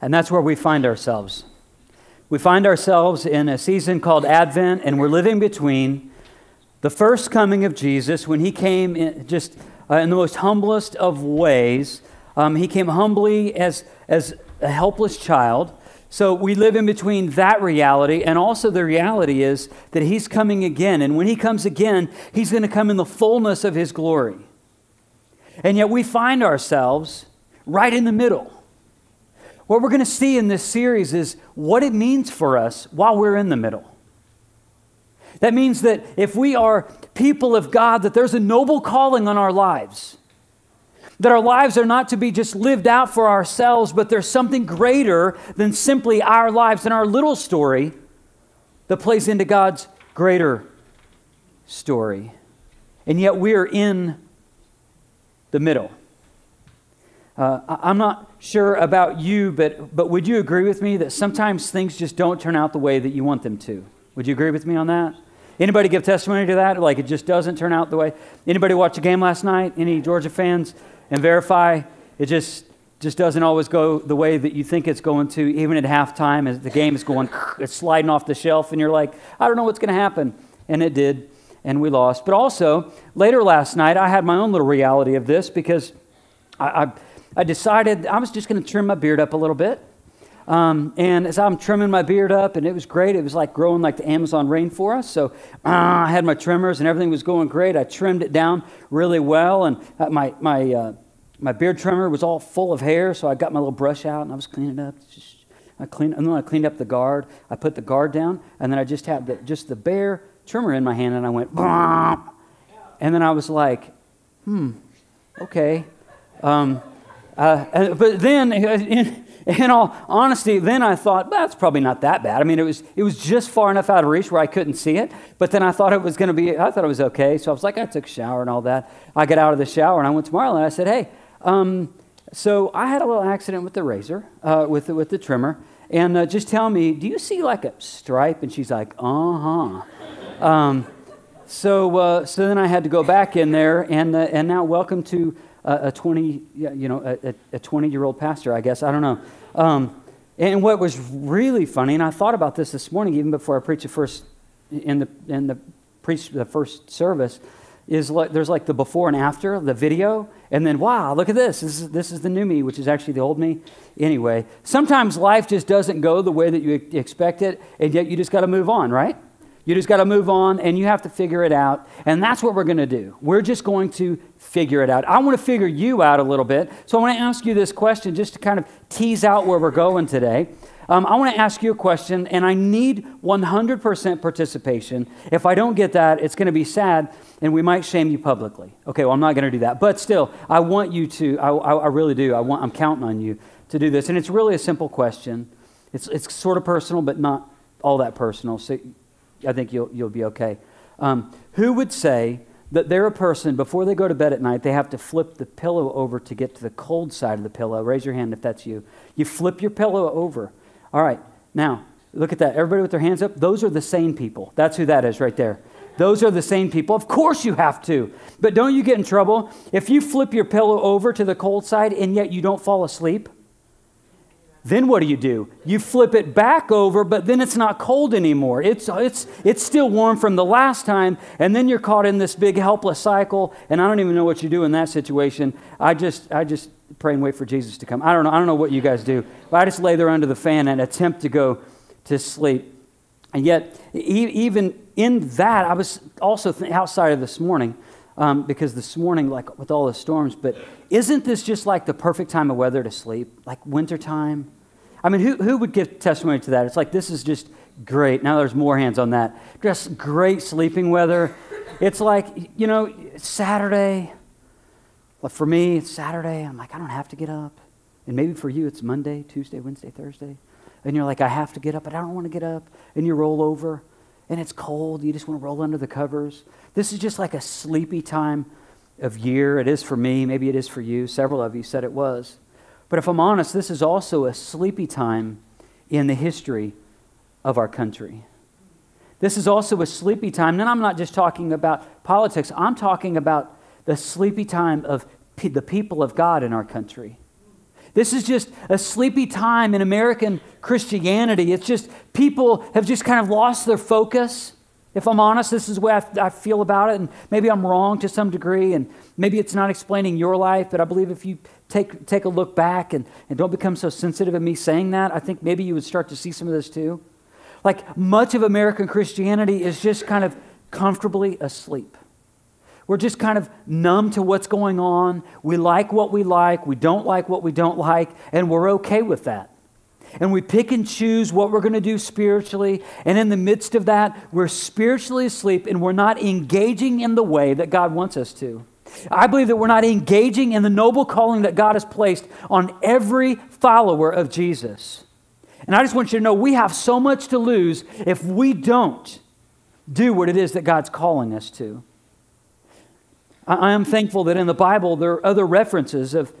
And that's where we find ourselves. We find ourselves in a season called Advent, and we're living between the first coming of Jesus when he came in just uh, in the most humblest of ways. Um, he came humbly as, as a helpless child. So we live in between that reality, and also the reality is that he's coming again. And when he comes again, he's going to come in the fullness of his glory. And yet we find ourselves right in the middle. What we're going to see in this series is what it means for us while we're in the middle. That means that if we are people of God, that there's a noble calling on our lives. That our lives are not to be just lived out for ourselves, but there's something greater than simply our lives and our little story that plays into God's greater story. And yet we're in the middle. Uh, I'm not sure about you, but, but would you agree with me that sometimes things just don't turn out the way that you want them to? Would you agree with me on that? Anybody give testimony to that? Like it just doesn't turn out the way. Anybody watch a game last night? Any Georgia fans? And verify it just just doesn't always go the way that you think it's going to. Even at halftime, as the game is going, it's sliding off the shelf, and you're like, I don't know what's going to happen, and it did, and we lost. But also later last night, I had my own little reality of this because I, I I decided I was just going to trim my beard up a little bit. Um, and as I'm trimming my beard up, and it was great, it was like growing like the Amazon rainforest. So uh, I had my trimmers, and everything was going great. I trimmed it down really well, and uh, my my uh, my beard trimmer was all full of hair. So I got my little brush out, and I was cleaning it up. Just, I cleaned, and then I cleaned up the guard. I put the guard down, and then I just had the, just the bare trimmer in my hand, and I went, and then I was like, hmm, okay. Um, uh, but then, in, in, all honesty, then I thought, well, that's probably not that bad. I mean, it was, it was just far enough out of reach where I couldn't see it. But then I thought it was going to be, I thought it was okay. So I was like, I took a shower and all that. I got out of the shower and I went to Marla and I said, hey, um, so I had a little accident with the razor, uh, with, the, with the trimmer. And uh, just tell me, do you see like a stripe? And she's like, uh huh. Um, so, uh, so then I had to go back in there, and, uh, and now welcome to a 20, you know, a 20 year old pastor, I guess. I don't know. Um, and what was really funny, and I thought about this this morning, even before I preached the first, in the, in the, preached the first service, is like, there's like the before and after, the video, and then, wow, look at this. This is, this is the new me, which is actually the old me. Anyway, sometimes life just doesn't go the way that you expect it, and yet you just got to move on, right? You just got to move on and you have to figure it out. And that's what we're going to do. We're just going to figure it out. I want to figure you out a little bit. So I want to ask you this question just to kind of tease out where we're going today. Um, I want to ask you a question, and I need 100% participation. If I don't get that, it's going to be sad, and we might shame you publicly. Okay, well, I'm not going to do that. But still, I want you to, I, I, I really do. I want, I'm counting on you to do this. And it's really a simple question. It's, it's sort of personal, but not all that personal. So I think you'll, you'll be okay. Um, who would say that they're a person, before they go to bed at night, they have to flip the pillow over to get to the cold side of the pillow? Raise your hand if that's you. You flip your pillow over. All right, now, look at that. Everybody with their hands up? Those are the sane people. That's who that is right there. Those are the sane people. Of course you have to. But don't you get in trouble if you flip your pillow over to the cold side and yet you don't fall asleep? Then what do you do? You flip it back over, but then it's not cold anymore. It's, it's, it's still warm from the last time, and then you're caught in this big helpless cycle, and I don't even know what you do in that situation. I just, I just pray and wait for Jesus to come. I don't know, I don't know what you guys do, but I just lay there under the fan and attempt to go to sleep. And yet, even in that, I was also outside of this morning, um, because this morning, like with all the storms, but isn't this just like the perfect time of weather to sleep? Like wintertime? I mean, who, who would give testimony to that? It's like this is just great. Now there's more hands on that. Just great sleeping weather. It's like, you know, Saturday. Well, for me, it's Saturday. I'm like, I don't have to get up. And maybe for you, it's Monday, Tuesday, Wednesday, Thursday. And you're like, I have to get up, but I don't want to get up. And you roll over, and it's cold. You just want to roll under the covers. This is just like a sleepy time of year. It is for me. Maybe it is for you. Several of you said it was. But if I'm honest, this is also a sleepy time in the history of our country. This is also a sleepy time. Then I'm not just talking about politics, I'm talking about the sleepy time of the people of God in our country. This is just a sleepy time in American Christianity. It's just people have just kind of lost their focus. If I'm honest, this is the way I, I, feel about it, and maybe I'm wrong to some degree, and maybe it's not explaining your life, but I believe if you take, take a look back and, and don't become so sensitive of me saying that, I think maybe you would start to see some of this too. Like much of American Christianity is just kind of comfortably asleep. We're just kind of numb to what's going on. We like what we like, we don't like what we don't like, and we're okay with that. And we pick and choose what we're going to do spiritually. And in the midst of that, we're spiritually asleep and we're not engaging in the way that God wants us to. I believe that we're not engaging in the noble calling that God has placed on every follower of Jesus. And I just want you to know we have so much to lose if we don't do what it is that God's calling us to. I am thankful that in the Bible there are other references of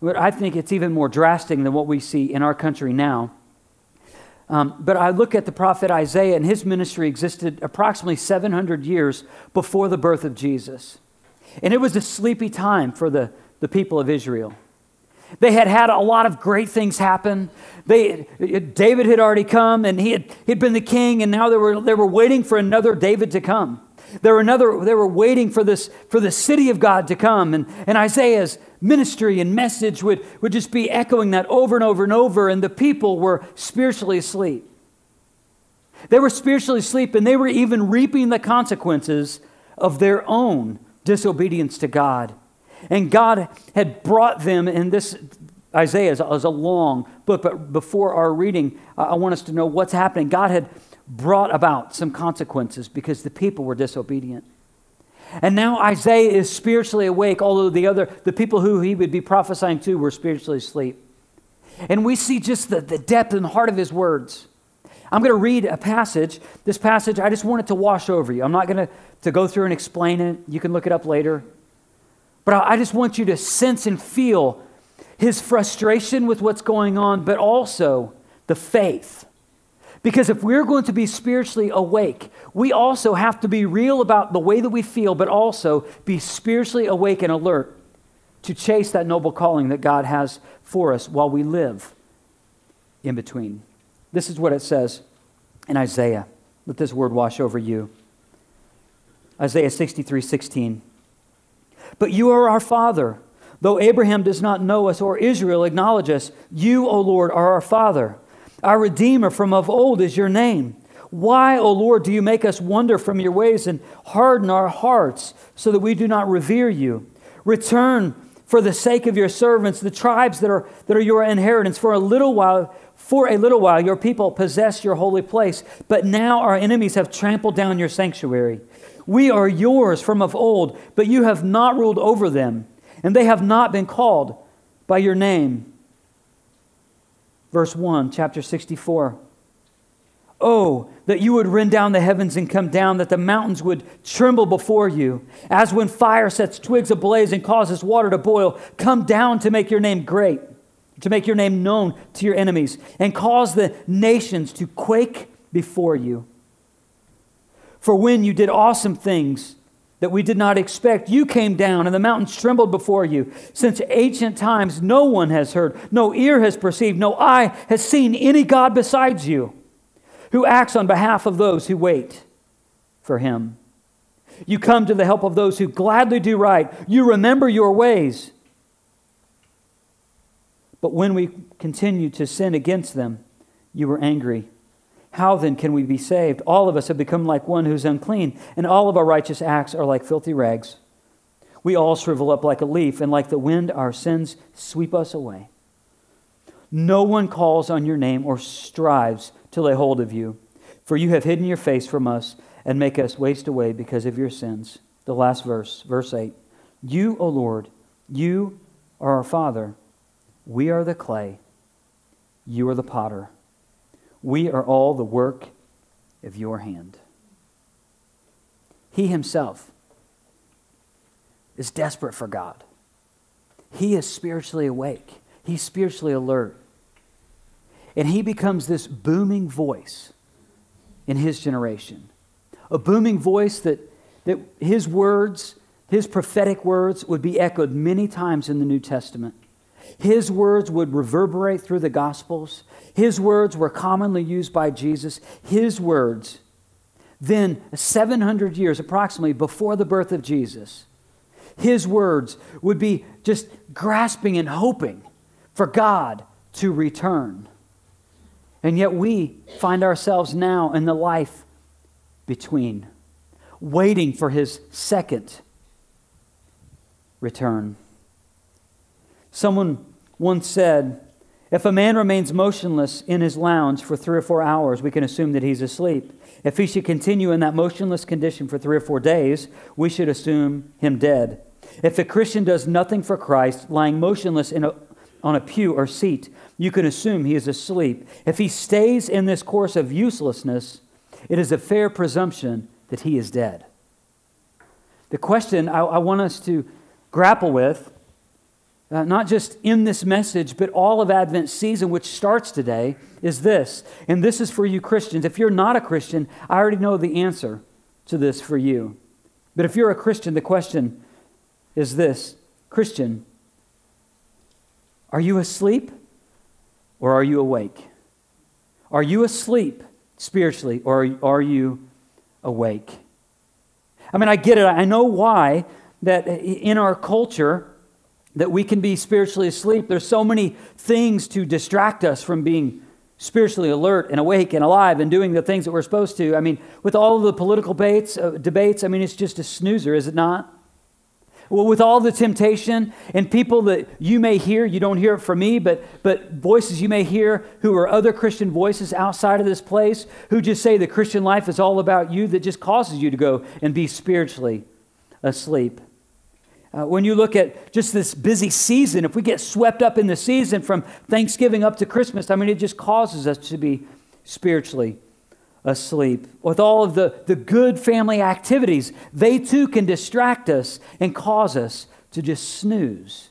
what I think it's even more drastic than what we see in our country now. Um, but I look at the prophet Isaiah, and his ministry existed approximately 700 years before the birth of Jesus. And it was a sleepy time for the, the people of Israel. They had had a lot of great things happen. They, David had already come, and he had, he'd been the king, and now they were, they were waiting for another David to come. They were, another, they were waiting for, this, for the city of God to come. And, and Isaiah's ministry and message would, would just be echoing that over and over and over, and the people were spiritually asleep. They were spiritually asleep, and they were even reaping the consequences of their own disobedience to God. And God had brought them in this. Isaiah is a long book, but before our reading, I want us to know what's happening. God had brought about some consequences because the people were disobedient. And now Isaiah is spiritually awake, although the other, the people who he would be prophesying to were spiritually asleep. And we see just the, the depth and heart of his words. I'm going to read a passage. This passage, I just want it to wash over you. I'm not going to, to go through and explain it. You can look it up later. But I, I just want you to sense and feel his frustration with what's going on, but also the faith because if we're going to be spiritually awake, we also have to be real about the way that we feel, but also be spiritually awake and alert to chase that noble calling that God has for us while we live in between. This is what it says in Isaiah. Let this word wash over you. Isaiah 63 16. But you are our Father. Though Abraham does not know us or Israel acknowledge us, you, O Lord, are our Father. Our Redeemer from of old is your name. Why, O Lord, do you make us wander from your ways and harden our hearts so that we do not revere you? Return for the sake of your servants, the tribes that are, that are your inheritance. For a little while, for a little while, your people possessed your holy place, but now our enemies have trampled down your sanctuary. We are yours from of old, but you have not ruled over them, and they have not been called by your name verse 1, chapter 64. Oh, that you would rend down the heavens and come down, that the mountains would tremble before you. As when fire sets twigs ablaze and causes water to boil, come down to make your name great, to make your name known to your enemies, and cause the nations to quake before you. For when you did awesome things, that we did not expect. You came down, and the mountains trembled before you. Since ancient times, no one has heard, no ear has perceived, no eye has seen any God besides you who acts on behalf of those who wait for him. You come to the help of those who gladly do right. You remember your ways. But when we continue to sin against them, you were angry. How then can we be saved? All of us have become like one who's unclean, and all of our righteous acts are like filthy rags. We all shrivel up like a leaf, and like the wind, our sins sweep us away. No one calls on your name or strives to lay hold of you, for you have hidden your face from us and make us waste away because of your sins. The last verse, verse 8. You, O Lord, you are our Father. We are the clay. You are the potter. We are all the work of your hand. He himself is desperate for God. He is spiritually awake, he's spiritually alert. And he becomes this booming voice in his generation. A booming voice that, that his words, his prophetic words, would be echoed many times in the New Testament. His words would reverberate through the Gospels. His words were commonly used by Jesus. His words, then 700 years approximately before the birth of Jesus, his words would be just grasping and hoping for God to return. And yet we find ourselves now in the life between, waiting for his second return. Someone once said, if a man remains motionless in his lounge for three or four hours, we can assume that he's asleep. If he should continue in that motionless condition for three or four days, we should assume him dead. If a Christian does nothing for Christ, lying motionless a, on a pew or seat, you can assume he is asleep. If he stays in this course of uselessness, it is a fair presumption that he is dead. The question I, I want us to grapple with uh, not just in this message, but all of Advent season, which starts today, is this. And this is for you Christians. If you're not a Christian, I already know the answer to this for you. But if you're a Christian, the question is this Christian, are you asleep or are you awake? Are you asleep spiritually or are you awake? I mean, I get it. I know why that in our culture, that we can be spiritually asleep. There's so many things to distract us from being spiritually alert and awake and alive and doing the things that we're supposed to. I mean, with all of the political debates, uh, debates, I mean, it's just a snoozer, is it not? Well, with all the temptation and people that you may hear, you don't hear it from me, but, but voices you may hear who are other Christian voices outside of this place who just say the Christian life is all about you, that just causes you to go and be spiritually asleep. Uh, when you look at just this busy season, if we get swept up in the season from Thanksgiving up to Christmas, I mean, it just causes us to be spiritually asleep. With all of the, the good family activities, they too can distract us and cause us to just snooze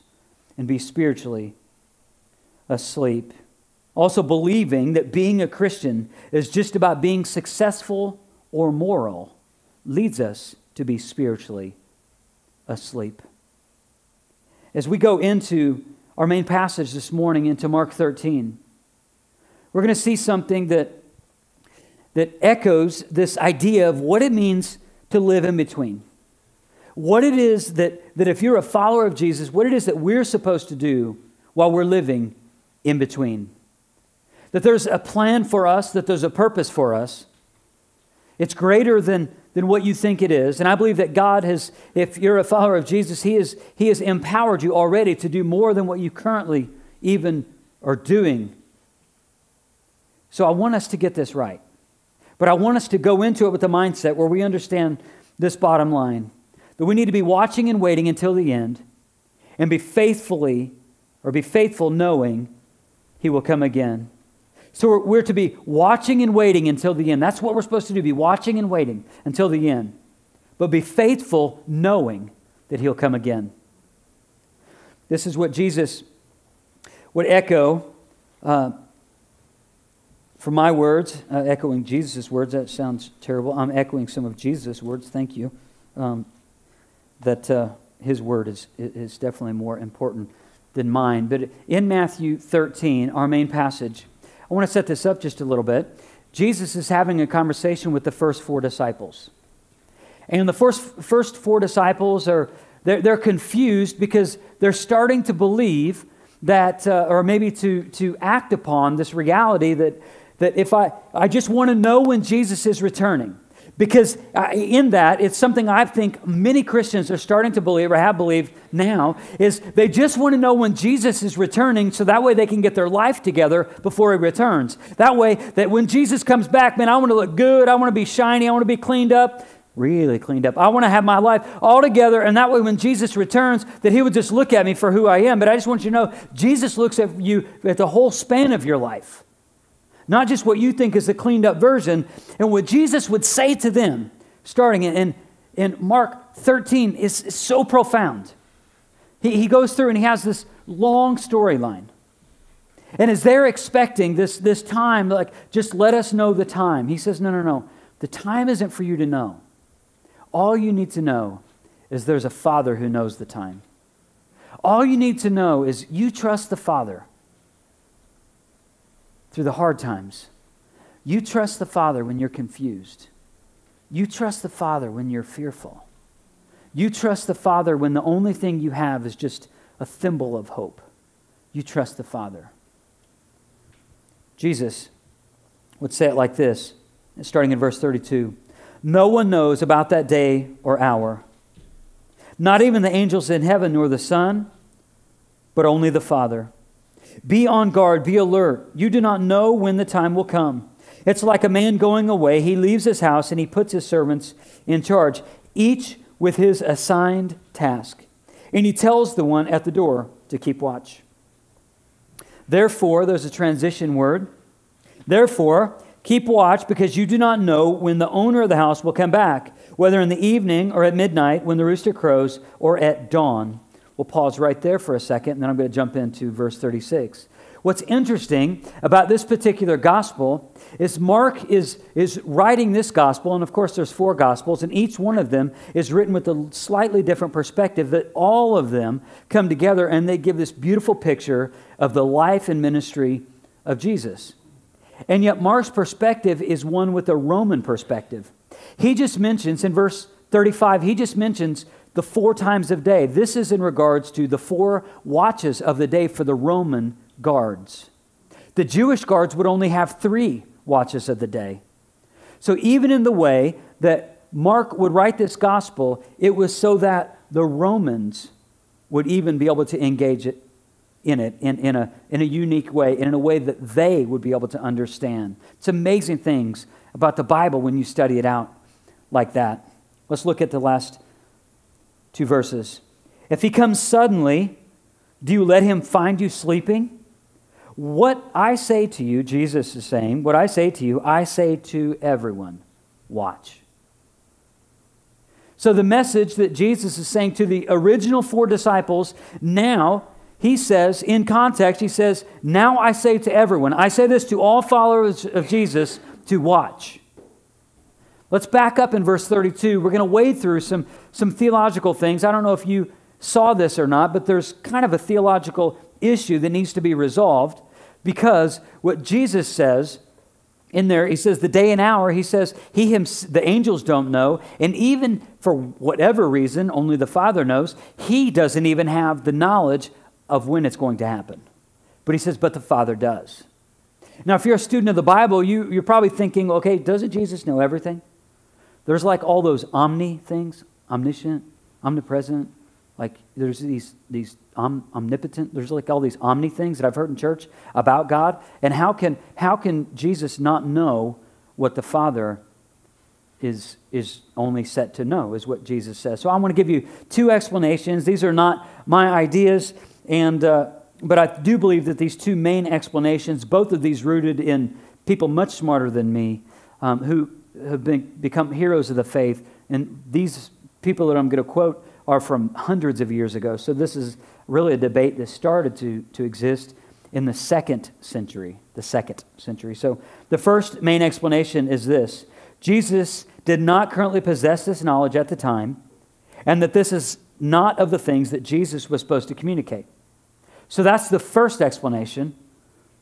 and be spiritually asleep. Also, believing that being a Christian is just about being successful or moral leads us to be spiritually asleep. As we go into our main passage this morning, into Mark 13, we're going to see something that, that echoes this idea of what it means to live in between. What it is that, that if you're a follower of Jesus, what it is that we're supposed to do while we're living in between. That there's a plan for us, that there's a purpose for us. It's greater than, than what you think it is. And I believe that God has, if you're a follower of Jesus, He, has he has empowered you already to do more than what you currently even are doing. So I want us to get this right. But I want us to go into it with the mindset where we understand this bottom line that we need to be watching and waiting until the end and be faithfully or be faithful knowing He will come again. So we're, we're, to be watching and waiting until the end. That's what we're supposed to do be watching and waiting until the end. But be faithful knowing that he'll come again. This is what Jesus would echo uh, from my words, uh, echoing Jesus' words. That sounds terrible. I'm echoing some of Jesus' words. Thank you. Um, that uh, his word is, is definitely more important than mine. But in Matthew 13, our main passage, I want to set this up just a little bit. Jesus is having a conversation with the first four disciples. And the first, first four disciples are they're, they're confused because they're starting to believe that, uh, or maybe to, to act upon this reality that, that if I, I just want to know when Jesus is returning. Because uh, in that, it's something I think many Christians are starting to believe or have believed now is they just want to know when Jesus is returning so that way they can get their life together before he returns. That way that when Jesus comes back, man, I want to look good, I want to be shiny, I want to be cleaned up, really cleaned up. I want to have my life all together and that way when Jesus returns that he would just look at me for who I am. But I just want you to know Jesus looks at you at the whole span of your life not just what you think is the cleaned up version. And what Jesus would say to them, starting in, in Mark 13, is, so profound. He, he goes through and he has this long storyline. And as they're expecting this, this time, like, just let us know the time, he says, no, no, no. The time isn't for you to know. All you need to know is there's a Father who knows the time. All you need to know is you trust the Father through the hard times. You trust the Father when you're confused. You trust the Father when you're fearful. You trust the Father when the only thing you have is just a thimble of hope. You trust the Father. Jesus would say it like this, starting in verse 32 No one knows about that day or hour, not even the angels in heaven nor the Son, but only the Father. Be on guard, be alert. You do not know when the time will come. It's like a man going away. He leaves his house and he puts his servants in charge, each with his assigned task. And he tells the one at the door to keep watch. Therefore, there's a transition word. Therefore, keep watch because you do not know when the owner of the house will come back, whether in the evening or at midnight when the rooster crows or at dawn. We'll pause right there for a second, and then I'm going to jump into verse 36. What's interesting about this particular gospel is Mark is, is writing this gospel, and of course, there's four gospels, and each one of them is written with a slightly different perspective, that all of them come together and they give this beautiful picture of the life and ministry of Jesus. And yet, Mark's perspective is one with a Roman perspective. He just mentions in verse 35, he just mentions the four times of day. This is in regards to the four watches of the day for the Roman guards. The Jewish guards would only have three watches of the day. So, even in the way that Mark would write this gospel, it was so that the Romans would even be able to engage it in it in, in, a, in a unique way, and in a way that they would be able to understand. It's amazing things about the Bible when you study it out like that. Let's look at the last two verses. If he comes suddenly, do you let him find you sleeping? What I say to you, Jesus is saying, what I say to you, I say to everyone watch. So, the message that Jesus is saying to the original four disciples, now he says, in context, he says, Now I say to everyone, I say this to all followers of Jesus to watch. Let's back up in verse 32. We're going to wade through some, some theological things. I don't know if you saw this or not, but there's kind of a theological issue that needs to be resolved because what Jesus says in there, he says the day and hour, he says he the angels don't know, and even for whatever reason, only the Father knows, he doesn't even have the knowledge of when it's going to happen. But he says, but the Father does. Now, if you're a student of the Bible, you, you're probably thinking, okay, doesn't Jesus know everything? There's like all those omni things, omniscient, omnipresent, like there's these, these om, omnipotent, there's like all these omni things that I've heard in church about God. And how can, how can Jesus not know what the Father is, is only set to know, is what Jesus says. So I want to give you two explanations. These are not my ideas, and, uh, but I do believe that these two main explanations, both of these rooted in people much smarter than me, um, who have been, become heroes of the faith. And these people that I'm going to quote are from hundreds of years ago. So this is really a debate that started to, to exist in the second century. The second century. So the first main explanation is this Jesus did not currently possess this knowledge at the time, and that this is not of the things that Jesus was supposed to communicate. So that's the first explanation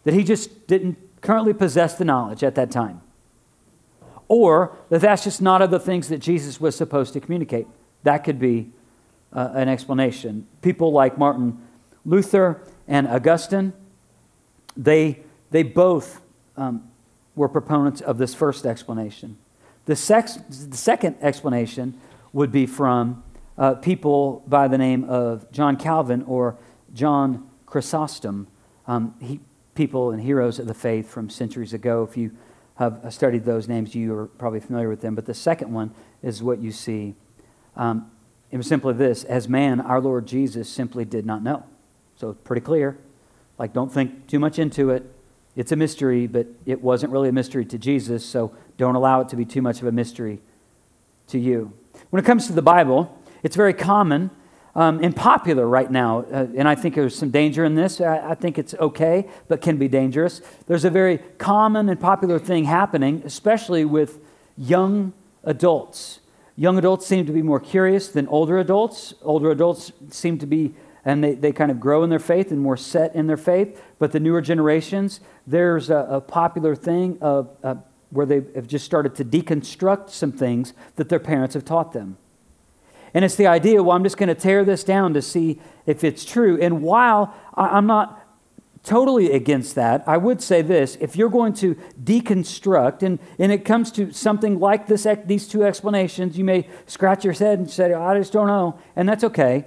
that he just didn't currently possess the knowledge at that time or that that's just not of the things that Jesus was supposed to communicate. That could be uh, an explanation. People like Martin Luther and Augustine, they, they both um, were proponents of this first explanation. The, sex, the second explanation would be from uh, people by the name of John Calvin or John Chrysostom, um, he, people and heroes of the faith from centuries ago. If you have studied those names, you are probably familiar with them. But the second one is what you see. Um, it was simply this as man, our Lord Jesus simply did not know. So it's pretty clear. Like, don't think too much into it. It's a mystery, but it wasn't really a mystery to Jesus, so don't allow it to be too much of a mystery to you. When it comes to the Bible, it's very common um, and popular right now. Uh, and I think there's some danger in this. I, I, think it's okay, but can be dangerous. There's a very common and popular thing happening, especially with young adults. Young adults seem to be more curious than older adults. Older adults seem to be and they, they kind of grow in their faith and more set in their faith. But the newer generations, there's a, a popular thing of, uh, where they have just started to deconstruct some things that their parents have taught them. And it's the idea, well, I'm just going to tear this down to see if it's true. And while I'm not totally against that, I would say this if you're going to deconstruct, and, and it comes to something like this, these two explanations, you may scratch your head and say, I just don't know, and that's okay.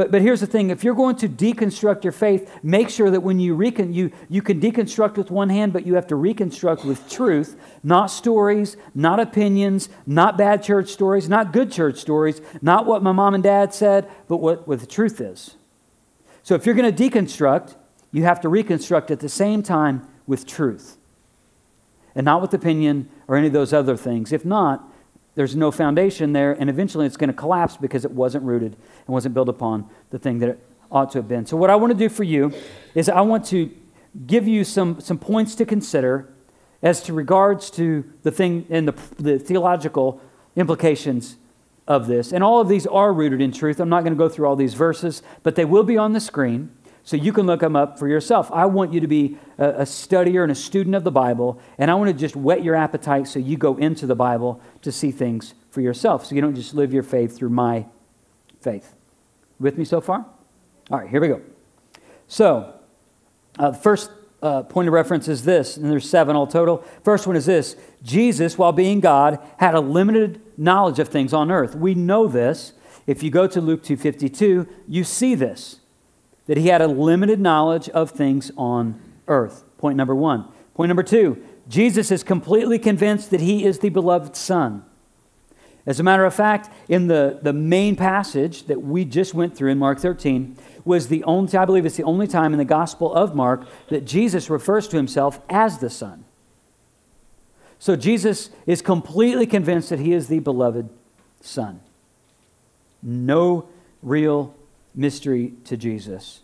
But, but here's the thing if you're going to deconstruct your faith, make sure that when you, recon, you, you can deconstruct with one hand, but you have to reconstruct with truth, not stories, not opinions, not bad church stories, not good church stories, not what my mom and dad said, but what, what the truth is. So if you're going to deconstruct, you have to reconstruct at the same time with truth and not with opinion or any of those other things. If not, there's no foundation there, and eventually it's going to collapse because it wasn't rooted and wasn't built upon the thing that it ought to have been. So, what I want to do for you is I want to give you some, some points to consider as to regards to the thing and the, the theological implications of this. And all of these are rooted in truth. I'm not going to go through all these verses, but they will be on the screen. So you can look them up for yourself. I want you to be a, a, studier and a student of the Bible, and I want to just whet your appetite so you go into the Bible to see things for yourself. So you don't just live your faith through my faith. With me so far? All right, here we go. So, uh, the first uh, point of reference is this, and there's seven all total. First one is this Jesus, while being God, had a limited knowledge of things on earth. We know this. If you go to Luke 2:52, you see this that he had a limited knowledge of things on earth. Point number one. Point number two Jesus is completely convinced that he is the beloved Son. As a matter of fact, in the, the main passage that we just went through in Mark 13, was the only, I believe it's the only time in the Gospel of Mark that Jesus refers to himself as the Son. So Jesus is completely convinced that he is the beloved Son. No real mystery to Jesus.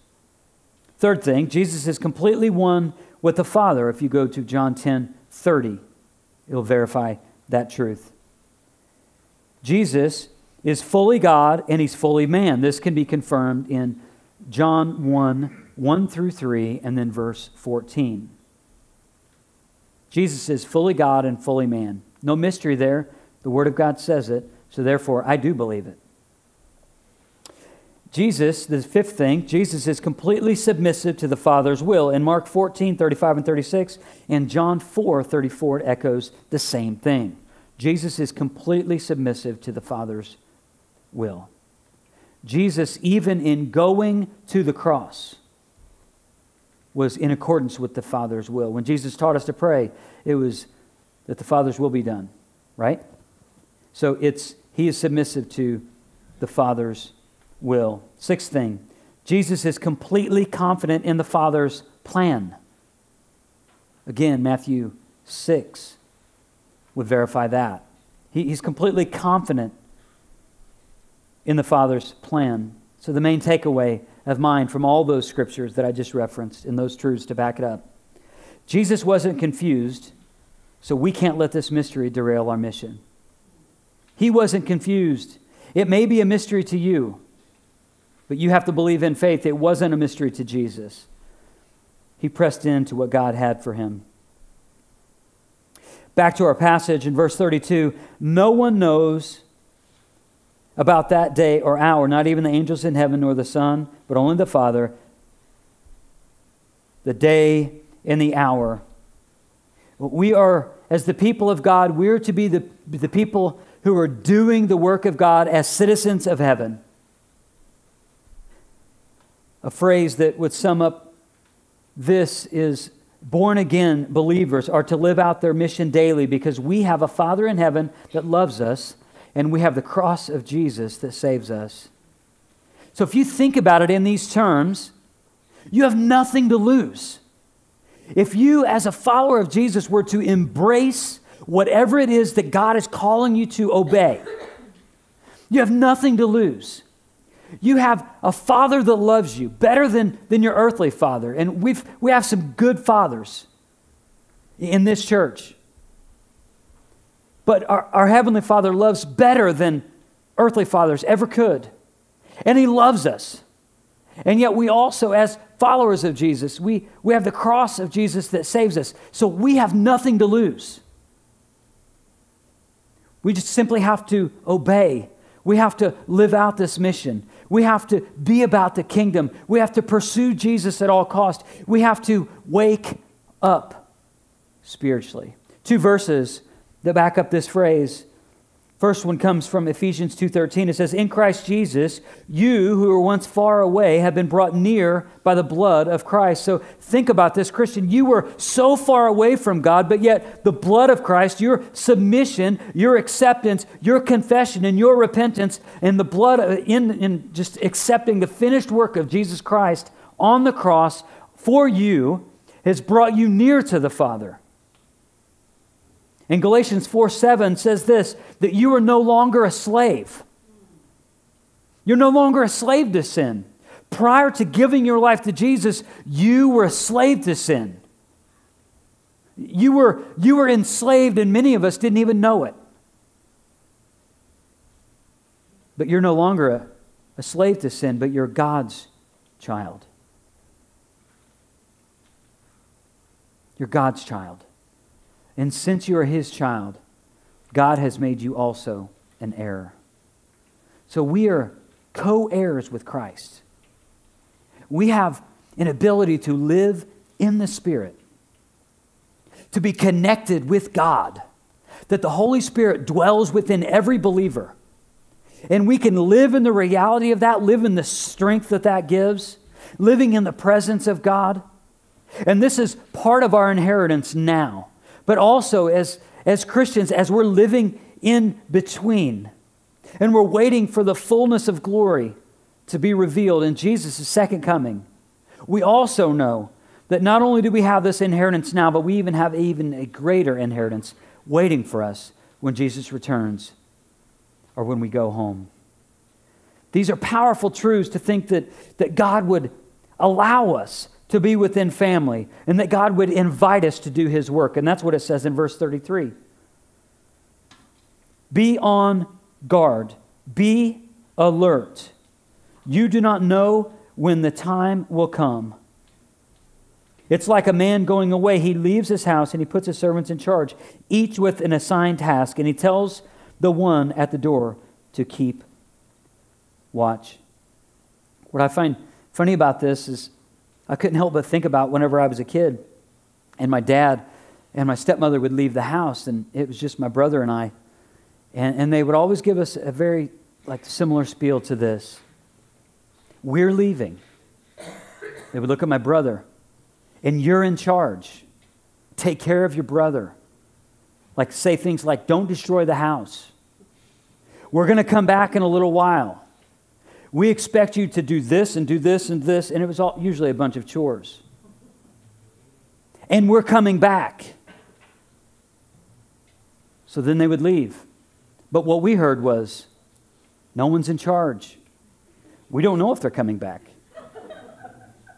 Third thing, Jesus is completely one with the Father. If you go to John 10 30, it'll verify that truth. Jesus is fully God and he's fully man. This can be confirmed in John 1 1 through 3, and then verse 14. Jesus is fully God and fully man. No mystery there. The Word of God says it, so therefore I do believe it. Jesus, the fifth thing, Jesus is completely submissive to the Father's will. In Mark 14, 35 and 36, and John 4, 34, it echoes the same thing. Jesus is completely submissive to the Father's will. Jesus, even in going to the cross, was in accordance with the Father's will. When Jesus taught us to pray, it was that the Father's will be done, right? So it's he is submissive to the Father's will. Sixth thing, Jesus is completely confident in the Father's plan. Again, Matthew 6 would verify that. He, he's completely confident in the Father's plan. So, the main takeaway of mine from all those scriptures that I just referenced and those truths to back it up Jesus wasn't confused, so we can't let this mystery derail our mission. He wasn't confused. It may be a mystery to you. But you have to believe in faith. It wasn't a mystery to Jesus. He pressed into what God had for him. Back to our passage in verse 32 no one knows about that day or hour, not even the angels in heaven nor the Son, but only the Father, the day and the hour. We are, as the people of God, we're to be the, the people who are doing the work of God as citizens of heaven a phrase that would sum up this is born again believers are to live out their mission daily because we have a Father in heaven that loves us and we have the cross of Jesus that saves us. So if you think about it in these terms, you have nothing to lose. If you, as a follower of Jesus, were to embrace whatever it is that God is calling you to obey, you have nothing to lose. You have a father that loves you better than, than your earthly father. And we've, we have some good fathers in this church. But our, our Heavenly Father loves better than earthly fathers ever could. And He loves us. And yet, we also, as followers of Jesus, we, we have the cross of Jesus that saves us. So we have nothing to lose. We just simply have to obey. We have to live out this mission. We have to be about the kingdom. We have to pursue Jesus at all cost. We have to wake up spiritually. Two verses that back up this phrase First one comes from Ephesians 2:13. It says, "In Christ Jesus, you who were once far away have been brought near by the blood of Christ." So think about this, Christian. You were so far away from God, but yet the blood of Christ, your submission, your acceptance, your confession, and your repentance, and the blood uh, in, in just accepting the finished work of Jesus Christ on the cross for you has brought you near to the Father. In Galatians 4 7 says this that you are no longer a slave. You're no longer a slave to sin. Prior to giving your life to Jesus, you were a slave to sin. You were, you were enslaved, and many of us didn't even know it. But you're no longer a, a slave to sin, but you're God's child. You're God's child. And since you are his child, God has made you also an heir. So we are co heirs with Christ. We have an ability to live in the Spirit, to be connected with God, that the Holy Spirit dwells within every believer. And we can live in the reality of that, live in the strength that that gives, living in the presence of God. And this is part of our inheritance now but also as, as Christians, as we're living in between and we're waiting for the fullness of glory to be revealed in Jesus' second coming, we also know that not only do we have this inheritance now, but we even have even a greater inheritance waiting for us when Jesus returns or when we go home. These are powerful truths to think that, that God would allow us to be within family and that God would invite us to do his work. And that's what it says in verse 33. Be on guard, be alert. You do not know when the time will come. It's like a man going away. He leaves his house and he puts his servants in charge, each with an assigned task, and he tells the one at the door to keep watch. What I find funny about this is I couldn't help but think about whenever I was a kid and my dad and my stepmother would leave the house and it was just my brother and I. And, and they would always give us a very like similar spiel to this. We're leaving. They would look at my brother and you're in charge. Take care of your brother. Like say things like, don't destroy the house. We're going to come back in a little while. We expect you to do this and do this and this, and it was all, usually a bunch of chores. And we're coming back. So then they would leave. But what we heard was no one's in charge. We don't know if they're coming back.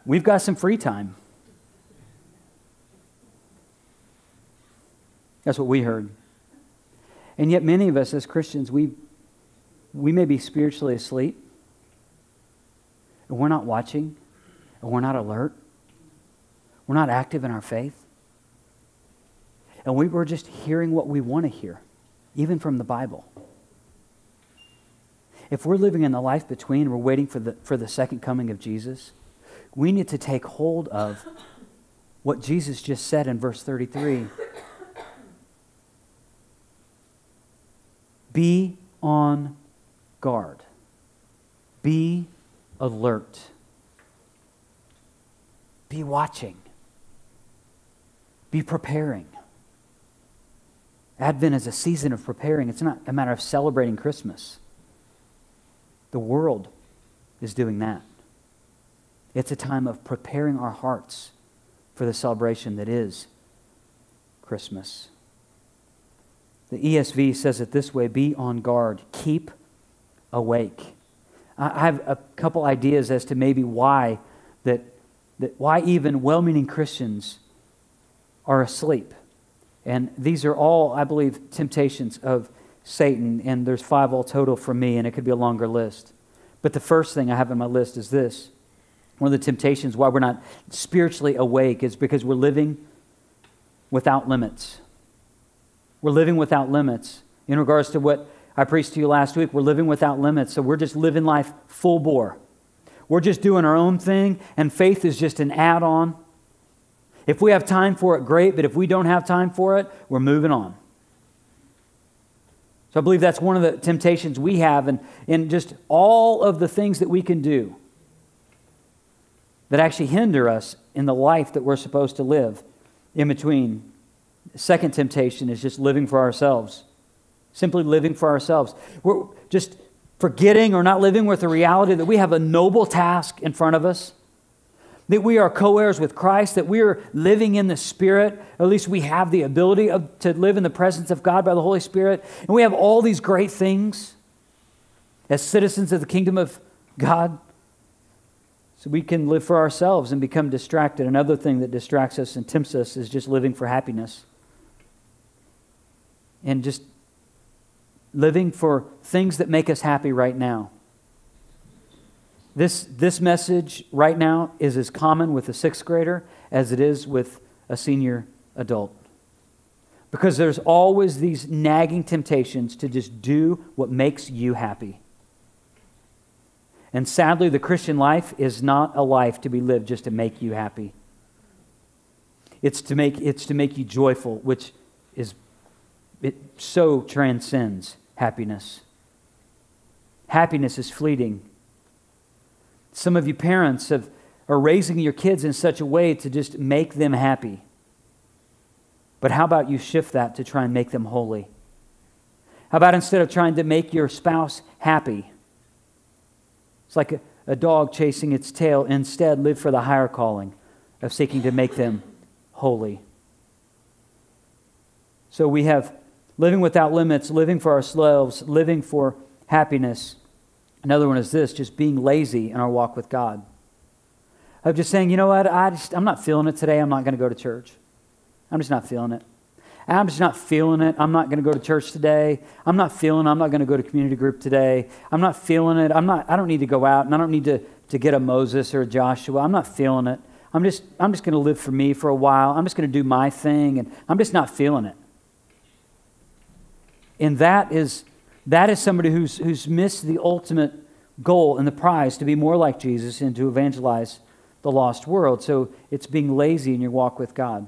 We've got some free time. That's what we heard. And yet, many of us as Christians, we, we may be spiritually asleep and we're not watching, and we're not alert, we're not active in our faith, and we were just hearing what we want to hear, even from the Bible. If we're living in the life between, we're waiting for the, for the second coming of Jesus, we need to take hold of what Jesus just said in verse 33. Be on guard. Be alert. Be watching. Be preparing. Advent is a season of preparing. It's not a matter of celebrating Christmas. The world is doing that. It's a time of preparing our hearts for the celebration that is Christmas. The ESV says it this way be on guard, keep awake. I have a couple ideas as to maybe why that, that why even well-meaning Christians are asleep. And these are all, I believe, temptations of Satan, and there's five all total for me, and it could be a longer list. But the first thing I have on my list is this one of the temptations why we're not spiritually awake is because we're living without limits. We're living without limits. In regards to what I preached to you last week, we're living without limits. So we're just living life full bore. We're just doing our own thing, and faith is just an add on. If we have time for it, great, but if we don't have time for it, we're moving on. So I believe that's one of the temptations we have, and in just all of the things that we can do that actually hinder us in the life that we're supposed to live in between. Second temptation is just living for ourselves, simply living for ourselves. We're just forgetting or not living with the reality that we have a noble task in front of us, that we are co heirs with Christ, that we are living in the Spirit. At least we have the ability of, to live in the presence of God by the Holy Spirit. And we have all these great things as citizens of the kingdom of God. So we can live for ourselves and become distracted. Another thing that distracts us and tempts us is just living for happiness. And just living for things that make us happy right now. This, this message right now is as common with a sixth grader as it is with a senior adult. Because there's always these nagging temptations to just do what makes you happy. And sadly, the Christian life is not a life to be lived just to make you happy. It's to make, it's to make you joyful, which is, it so transcends happiness. Happiness is fleeting. Some of you parents have, are raising your kids in such a way to just make them happy. But how about you shift that to try and make them holy? How about instead of trying to make your spouse happy, it's like a, a dog chasing its tail. Instead, live for the higher calling of seeking to make them holy. So we have living without limits, living for ourselves, living for happiness. Another one is this just being lazy in our walk with God. Of just saying, you know what, I just, I'm not feeling it today. I'm not going to go to church. I'm just not feeling it. I'm just not feeling it. I'm not going to go to church today. I'm not feeling it. I'm not going to go to community group today. I'm not feeling it. I'm not, I don't need to go out and I don't need to, to get a Moses or a Joshua. I'm not feeling it. I'm just, I'm just going to live for me for a while. I'm just going to do my thing and I'm just not feeling it. And that is, that is somebody who's, who's missed the ultimate goal and the prize to be more like Jesus and to evangelize the lost world. So it's being lazy in your walk with God.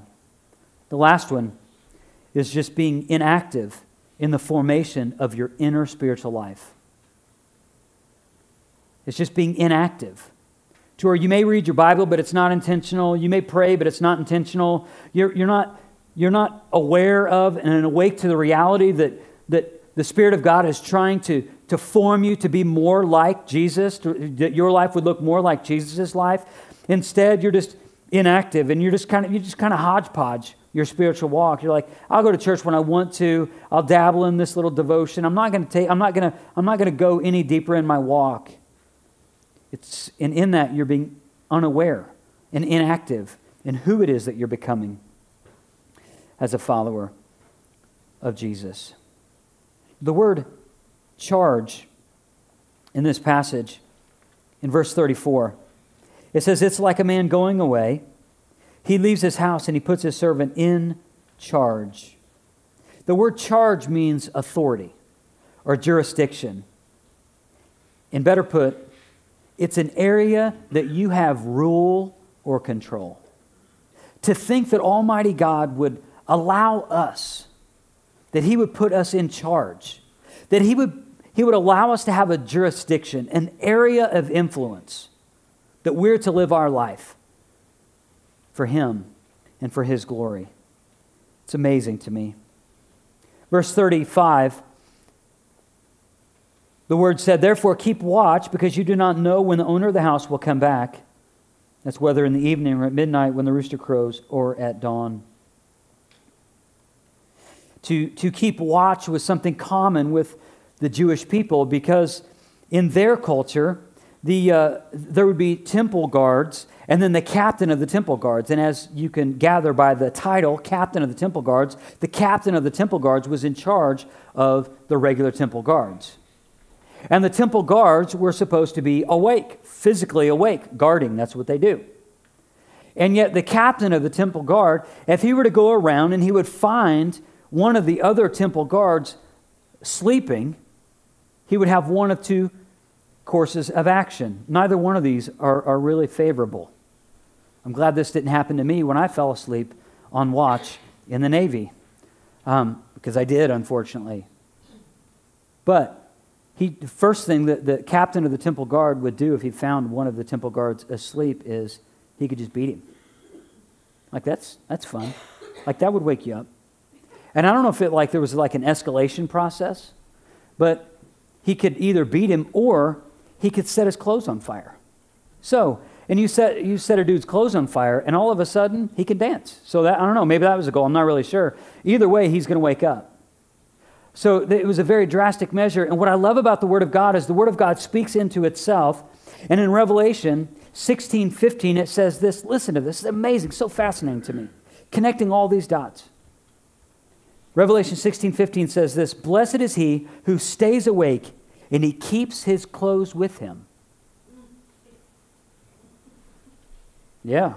The last one is just being inactive in the formation of your inner spiritual life. It's just being inactive. To where you may read your Bible, but it's not intentional. You may pray, but it's not intentional. You're, you're, not, you're not aware of and awake to the reality that, that the Spirit of God is trying to, to form you to be more like Jesus, to, that your life would look more like Jesus' life. Instead, you're just inactive and you're just kind of, you just kind of hodgepodge your spiritual walk. You're like, I'll go to church when I want to. I'll dabble in this little devotion. I'm not going to take I'm not going to I'm not going to go any deeper in my walk. It's and in that you're being unaware and inactive in who it is that you're becoming as a follower of Jesus. The word charge in this passage in verse 34 it says it's like a man going away he leaves his house and he puts his servant in charge. The word charge means authority or jurisdiction. And better put, it's an area that you have rule or control. To think that Almighty God would allow us, that He would put us in charge, that He would, he would allow us to have a jurisdiction, an area of influence, that we're to live our life for Him and for His glory. It's amazing to me. Verse 35 the word said, Therefore keep watch, because you do not know when the owner of the house will come back. That's whether in the evening or at midnight when the rooster crows or at dawn. To, to keep watch was something common with the Jewish people because in their culture, the, uh, there would be temple guards and then the captain of the temple guards. And as you can gather by the title, captain of the temple guards, the captain of the temple guards was in charge of the regular temple guards. And the temple guards were supposed to be awake physically awake, guarding. That's what they do. And yet, the captain of the temple guard, if he were to go around and he would find one of the other temple guards sleeping, he would have one of two courses of action. Neither one of these are, are really favorable. I'm glad this didn't happen to me when I fell asleep on watch in the Navy, um, because I did, unfortunately. But he, the first thing that the captain of the temple guard would do if he found one of the temple guards asleep is he could just beat him. Like that's that's fun. Like that would wake you up. And I don't know if it like there was like an escalation process, but he could either beat him or he could set his clothes on fire. So, and you set you set a dude's clothes on fire, and all of a sudden he can dance. So that I don't know, maybe that was a goal. I'm not really sure. Either way, he's going to wake up. So it was a very drastic measure. And what I love about the Word of God is the Word of God speaks into itself. And in Revelation 16, 15, it says this. Listen to this. Amazing, so fascinating to me. Connecting all these dots. Revelation 16, 15 says this Blessed is he who stays awake and he keeps his clothes with him. Yeah,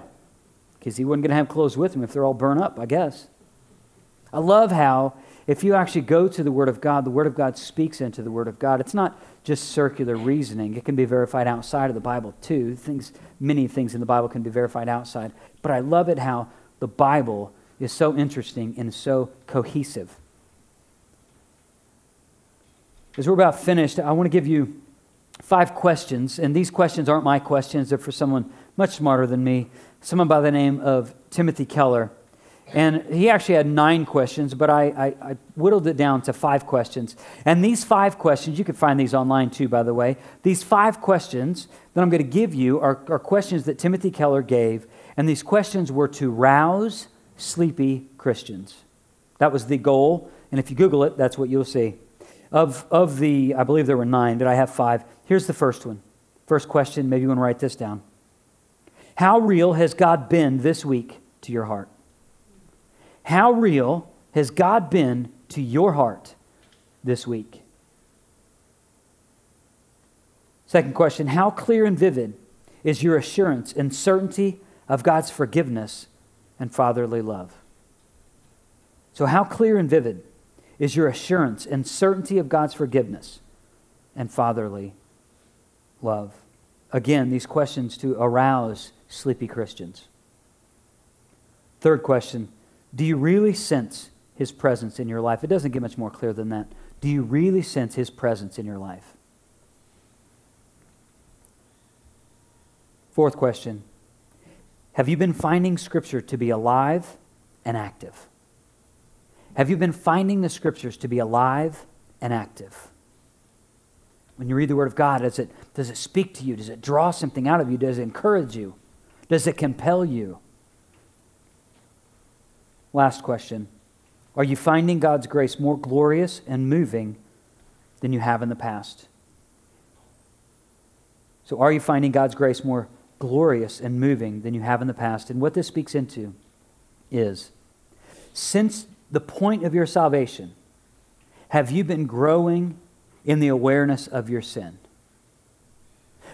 because he wasn't going to have clothes with him if they're all burnt up, I guess. I love how, if you actually go to the Word of God, the Word of God speaks into the Word of God. It's not just circular reasoning, it can be verified outside of the Bible too. Things, many things in the Bible can be verified outside. But I love it how the Bible is so interesting and so cohesive. As we're about finished, I want to give you five questions, and these questions aren't my questions, they're for someone much smarter than me, someone by the name of Timothy Keller. And he actually had nine questions, but I, I, I, whittled it down to five questions. And these five questions, you can find these online too, by the way. These five questions that I'm going to give you are, are questions that Timothy Keller gave. And these questions were to rouse sleepy Christians. That was the goal. And if you Google it, that's what you'll see. Of, of the, I believe there were nine, but I have five. Here's the first one. First question, maybe you want to write this down. How real has God been this week to your heart? How real has God been to your heart this week? Second question How clear and vivid is your assurance and certainty of God's forgiveness and fatherly love? So, how clear and vivid is your assurance and certainty of God's forgiveness and fatherly love? Again, these questions to arouse sleepy Christians. Third question Do you really sense his presence in your life? It doesn't get much more clear than that. Do you really sense his presence in your life? Fourth question Have you been finding Scripture to be alive and active? Have you been finding the Scriptures to be alive and active? When you read the Word of God, does it, does it speak to you? Does it draw something out of you? Does it encourage you? Does it compel you? Last question Are you finding God's grace more glorious and moving than you have in the past? So, are you finding God's grace more glorious and moving than you have in the past? And what this speaks into is since the point of your salvation, have you been growing in the awareness of your sin?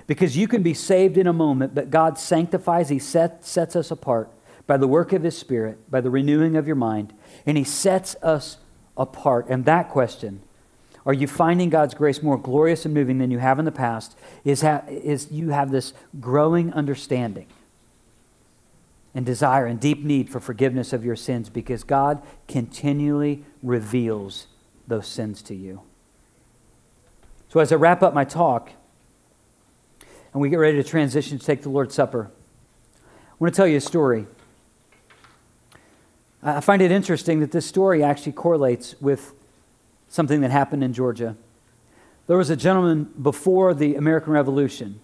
Because you can be saved in a moment, but God sanctifies, He set, sets us apart by the work of His Spirit, by the renewing of your mind, and He sets us apart. And that question, are you finding God's grace more glorious and moving than you have in the past? Is, ha- is you have this growing understanding and desire and deep need for forgiveness of your sins because God continually reveals those sins to you. So, as I wrap up my talk, and we get ready to transition to take the Lord's Supper, I want to tell you a story. I find it interesting that this story actually correlates with something that happened in Georgia. There was a gentleman before the American Revolution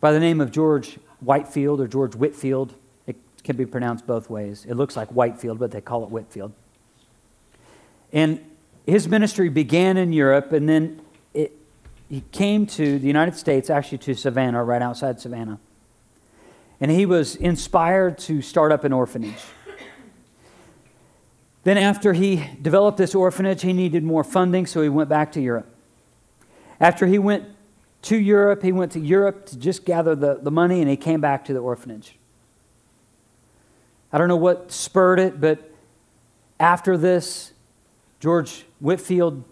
by the name of George Whitefield or George Whitfield. It can be pronounced both ways. It looks like Whitefield, but they call it Whitfield. And his ministry began in Europe, and then it, he came to the United States, actually to Savannah, right outside Savannah. And he was inspired to start up an orphanage. Then, after he developed this orphanage, he needed more funding, so he went back to Europe. After he went to Europe. He went to Europe to just gather the, the money, and he came back to the orphanage. I don't know what spurred it, but after this, George Whitfield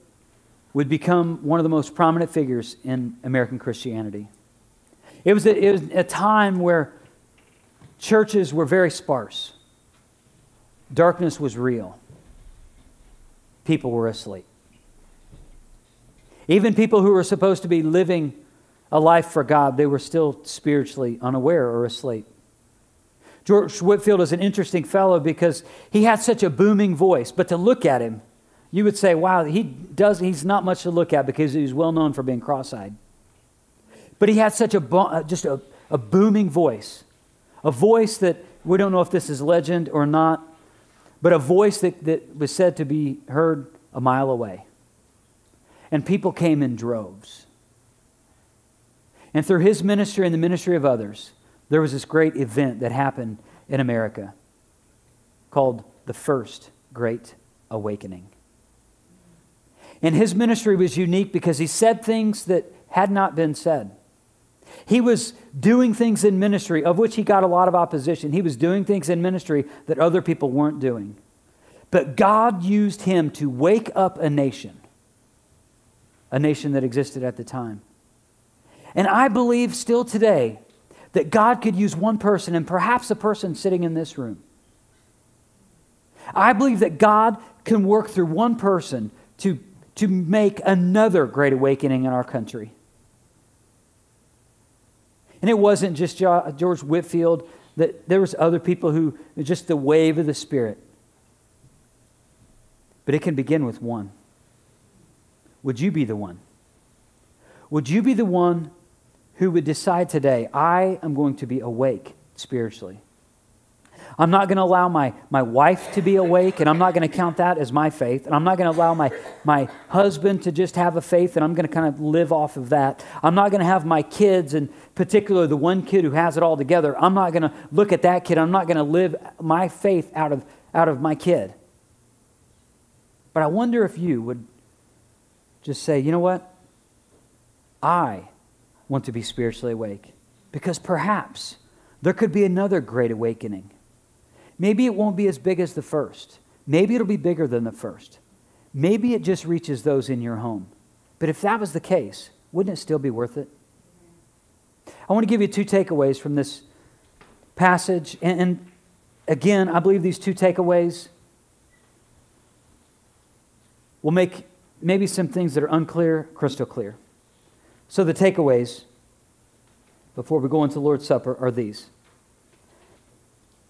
would become one of the most prominent figures in American Christianity. It was a, it was a time where churches were very sparse, darkness was real, people were asleep. Even people who were supposed to be living a life for God, they were still spiritually unaware or asleep. George Whitfield is an interesting fellow because he had such a booming voice, but to look at him, you would say, wow, he does, he's not much to look at because he's well known for being cross eyed. But he had such a, uh, just a, a booming voice, a voice that we don't know if this is legend or not, but a voice that, that was said to be heard a mile away. And people came in droves. And through his ministry and the ministry of others, there was this great event that happened in America called the First Great Awakening. And his ministry was unique because he said things that had not been said. He was doing things in ministry of which he got a lot of opposition. He was doing things in ministry that other people weren't doing. But God used him to wake up a nation, a nation that existed at the time. And I believe still today that God could use one person, and perhaps a person sitting in this room. I believe that God can work through one person to to make another great awakening in our country. And it wasn't just George Whitfield, that there was other people who just the wave of the Spirit. But it can begin with one. Would you be the one? Would you be the one who would decide today, I am going to be awake spiritually? I'm not going to allow my, my wife to be awake, and I'm not going to count that as my faith. And I'm not going to allow my, my husband to just have a faith, and I'm going to kind of live off of that. I'm not going to have my kids, and particularly the one kid who has it all together, I'm not going to look at that kid. I'm not going to live my faith out of, out of my kid. But I wonder if you would just say, you know what? I want to be spiritually awake. Because perhaps there could be another great awakening Maybe it won't be as big as the first. Maybe it'll be bigger than the first. Maybe it just reaches those in your home. But if that was the case, wouldn't it still be worth it? I want to give you two takeaways from this passage. And, and again, I believe these two takeaways will make maybe some things that are unclear crystal clear. So, the takeaways before we go into Lord's Supper are these.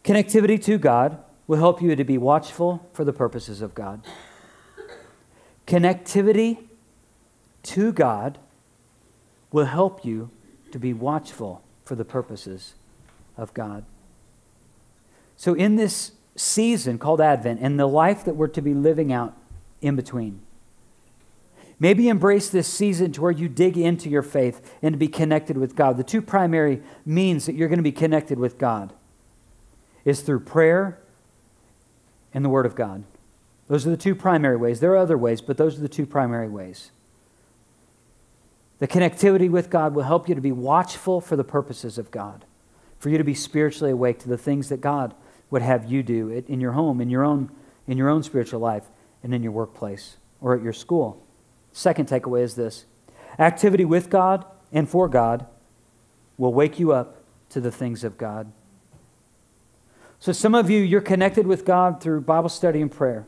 Connectivity to God will help you to be watchful for the purposes of God. Connectivity to God will help you to be watchful for the purposes of God. So, in this season called Advent and the life that we're to be living out in between, maybe embrace this season to where you dig into your faith and to be connected with God. The two primary means that you're going to be connected with God is through prayer and the Word of God. Those are the two primary ways. There are other ways, but those are the two primary ways. The connectivity with God will help you to be watchful for the purposes of God, for you to be spiritually awake to the things that God would have you do in your home, in your own, in your own spiritual life, and in your workplace or at your school. Second takeaway is this activity with God and for God will wake you up to the things of God. So, some of you, you're connected with God through Bible study and prayer.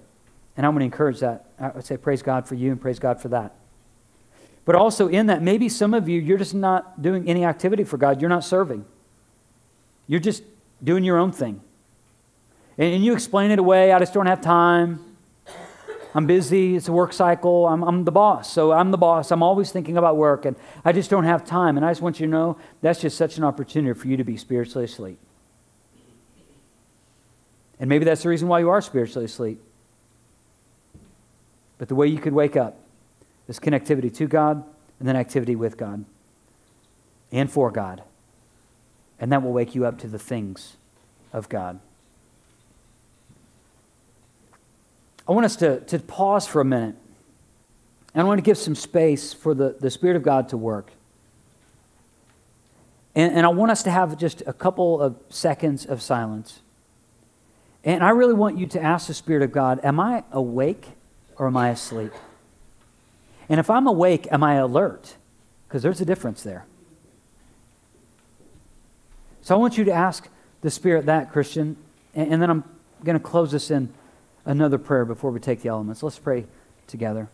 And I'm going to encourage that. I would say praise God for you and praise God for that. But also, in that, maybe some of you, you're just not doing any activity for God. You're not serving. You're just doing your own thing. And you explain it away. I just don't have time. I'm busy. It's a work cycle. I'm, I'm, the boss. So I'm the boss. I'm always thinking about work, and I just don't have time. And I just want you to know that's just such an opportunity for you to be spiritually asleep. And maybe that's the reason why you are spiritually asleep. But the way you could wake up is connectivity to God and then activity with God and for God. And that will wake you up to the things of God. I want us to, to pause for a minute. And I want to give some space for the, the Spirit of God to work. And, and I want us to have just a couple of seconds of silence. And I really want you to ask the Spirit of God, am I awake or am I asleep? And if I'm awake, am I alert? Because there's a difference there. So I want you to ask the Spirit that, Christian. And, and then I'm going to close this in another prayer before we take the elements. Let's pray together.